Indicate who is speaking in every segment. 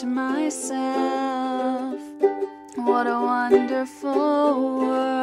Speaker 1: to myself, what a wonderful world.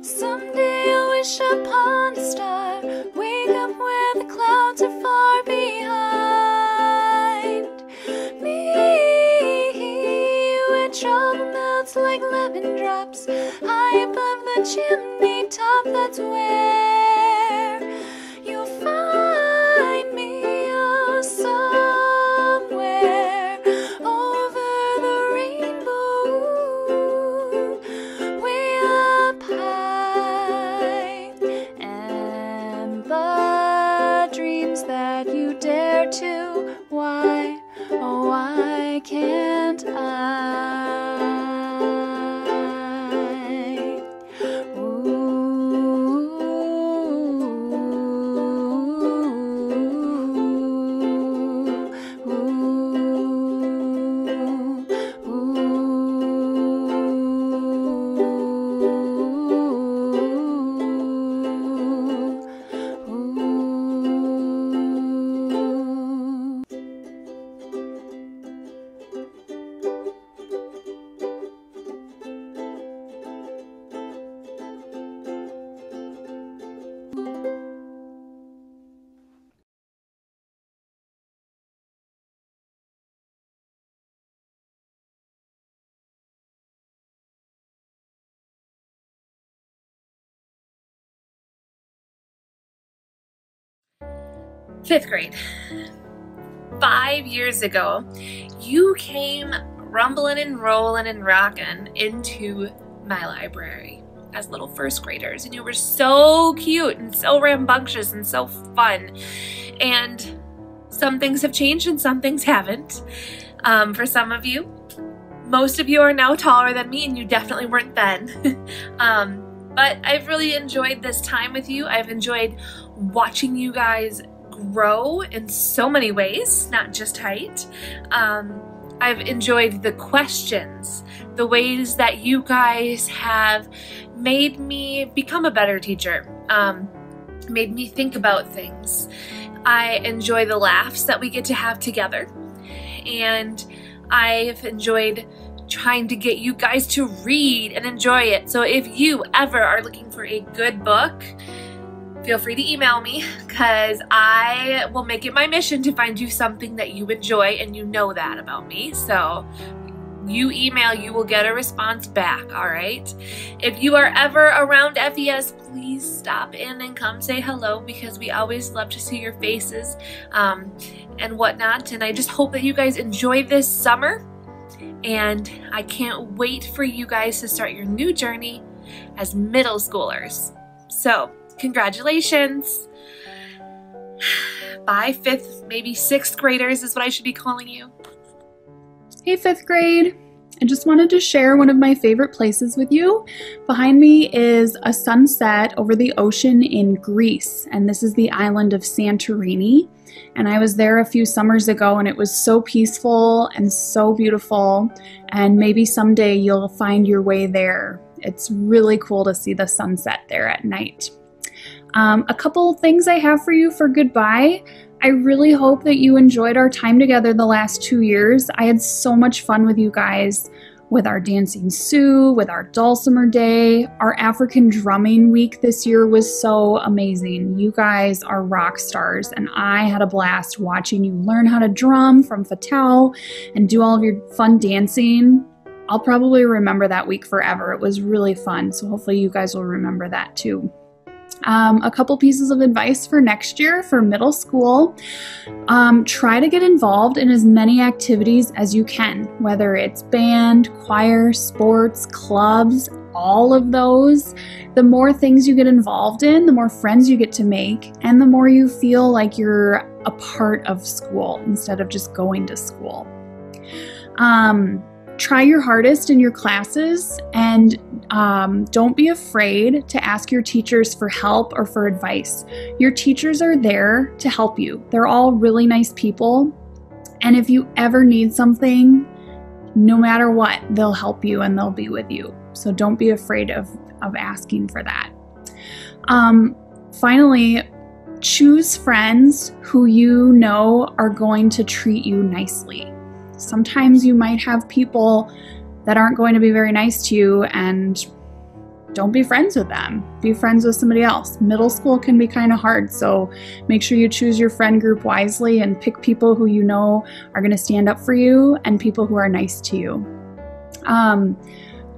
Speaker 1: Someday I'll wish upon a star, wake up where the clouds are far behind me, where trouble melts like lemon drops, high above the chimney top. That's where.
Speaker 2: Fifth grade. Five years ago, you came rumbling and rolling and rocking into my library as little first graders, and you were so cute and so rambunctious and so fun. And some things have changed and some things haven't. Um, for some of you, most of you are now taller than me, and you definitely weren't then. um, but I've really enjoyed this time with you. I've enjoyed watching you guys grow in so many ways, not just height. Um, I've enjoyed the questions, the ways that you guys have made me become a better teacher, um, made me think about things. I enjoy the laughs that we get to have together, and I've enjoyed trying to get you guys to read and enjoy it. So if you ever are looking for a good book, feel free to email me because I will make it my mission to find you something that you enjoy and you know that about me. So you email, you will get a response back, all right? If you are ever around FES, please stop in and come say hello because we always love to see your faces um, and whatnot. And I just hope that you guys enjoy this summer. And I can't wait for you guys to start your new journey as middle schoolers. So, congratulations. Bye, fifth, maybe sixth graders is what I should be calling you.
Speaker 1: Hey, fifth grade. I just wanted to share one of my favorite places with you. Behind me is a sunset over the ocean in Greece, and this is the island of Santorini. And I was there a few summers ago, and it was so peaceful and so beautiful. And maybe someday you'll find your way there. It's really cool to see the sunset there at night. Um, a couple things I have for you for goodbye. I really hope that you enjoyed our time together the last two years. I had so much fun with you guys with our Dancing Sioux, with our Dulcimer Day. Our African Drumming Week this year was so amazing. You guys are rock stars, and I had a blast watching you learn how to drum from Fatau and do all of your fun dancing. I'll probably remember that week forever. It was really fun, so hopefully you guys will remember that too. Um, a couple pieces of advice for next year for middle school um, try to get involved in as many activities as you can, whether it's band, choir, sports, clubs, all of those. The more things you get involved in, the more friends you get to make, and the more you feel like you're a part of school instead of just going to school. Um, try your hardest in your classes and um, don't be afraid to ask your teachers for help or for advice. Your teachers are there to help you, they're all really nice people. And if you ever need something, no matter what, they'll help you and they'll be with you. So don't be afraid of, of asking for that. Um, finally, choose friends who you know are going to treat you nicely. Sometimes you might have people that aren't going to be very nice to you and don't be friends with them. Be friends with somebody else. Middle school can be kind of hard, so make sure you choose your friend group wisely and pick people who you know are going to stand up for you and people who are nice to you. Um,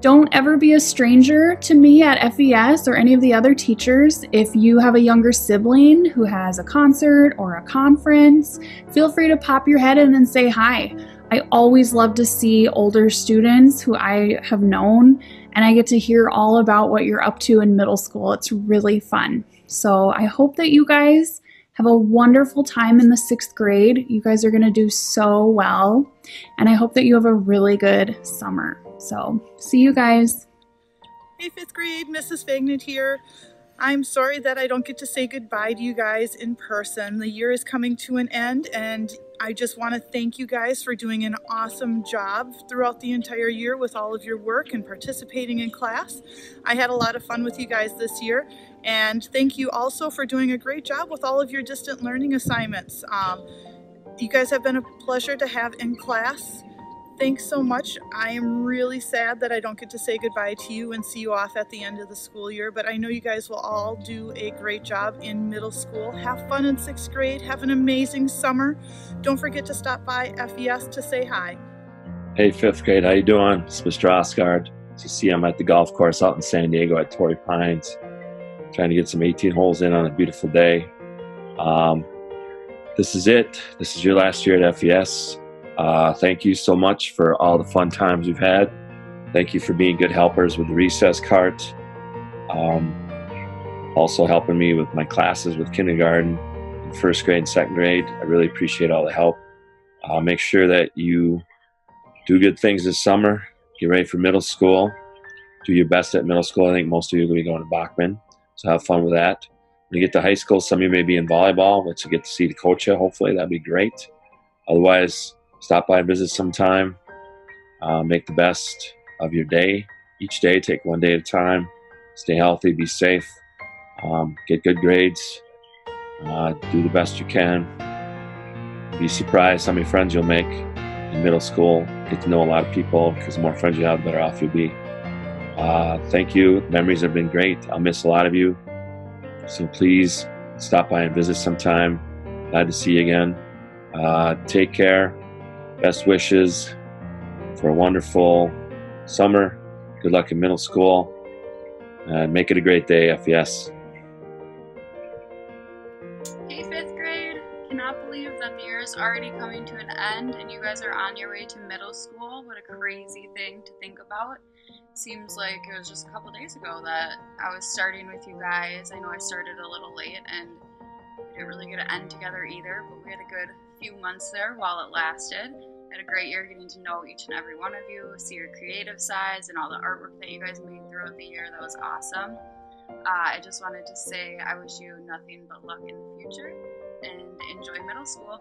Speaker 1: don't ever be a stranger to me at FES or any of the other teachers. If you have a younger sibling who has a concert or a conference, feel free to pop your head in and say hi. I always love to see older students who I have known, and I get to hear all about what you're up to in middle school. It's really fun. So I hope that you guys have a wonderful time in the sixth grade. You guys are going to do so well, and I hope that you have a really good summer. So, see you guys.
Speaker 3: Hey, fifth grade, Mrs. Fagnant here. I'm sorry that I don't get to say goodbye to you guys in person. The year is coming to an end, and I just want to thank you guys for doing an awesome job throughout the entire year with all of your work and participating in class. I had a lot of fun with you guys this year, and thank you also for doing a great job with all of your distant learning assignments. Um, you guys have been a pleasure to have in class thanks so much. I am really sad that I don't get to say goodbye to you and see you off at the end of the school year, but I know you guys will all do a great job in middle school. Have fun in sixth grade. Have an amazing summer. Don't forget to stop by FES to say hi.
Speaker 4: Hey, fifth grade, how you doing? It's Mr. Oscard. As you see, I'm at the golf course out in San Diego at Torrey Pines, trying to get some 18 holes in on a beautiful day. Um, this is it. This is your last year at FES. Uh, thank you so much for all the fun times we've had. Thank you for being good helpers with the recess cart. Um, also helping me with my classes with kindergarten first grade and second grade. I really appreciate all the help. Uh, make sure that you do good things this summer. Get ready for middle school. Do your best at middle school. I think most of you are going to be going to Bachman, so have fun with that. When you get to high school, some of you may be in volleyball, which you get to see the coach. Hopefully, that'd be great. Otherwise, stop by and visit sometime. Uh, make the best of your day each day. Take one day at a time. Stay healthy. Be safe. Um, get good grades. Uh, do the best you can. Be surprised how many friends you'll make in middle school. Get to know a lot of people because the more friends you have, the better off you'll be. Uh, thank you. Memories have been great. I'll miss a lot of you. So please stop by and visit sometime. Glad to see you again. Uh, take care. Best wishes for a wonderful summer. Good luck in middle school. Uh, make it a great day, FES.
Speaker 1: Hey, fifth grade. Cannot believe that the year is already coming to an end and you guys are on your way to middle school. What a crazy thing to think about. Seems like it was just a couple days ago that I was starting with you guys. I know I started a little late and we didn't really get to end together either, but we had a good few months there while it lasted. Had a great year getting to know each and every one of you, see your creative sides and all the artwork that you guys made throughout the year. That was awesome. Uh, I just wanted to say I wish you nothing but luck in the future and enjoy middle school.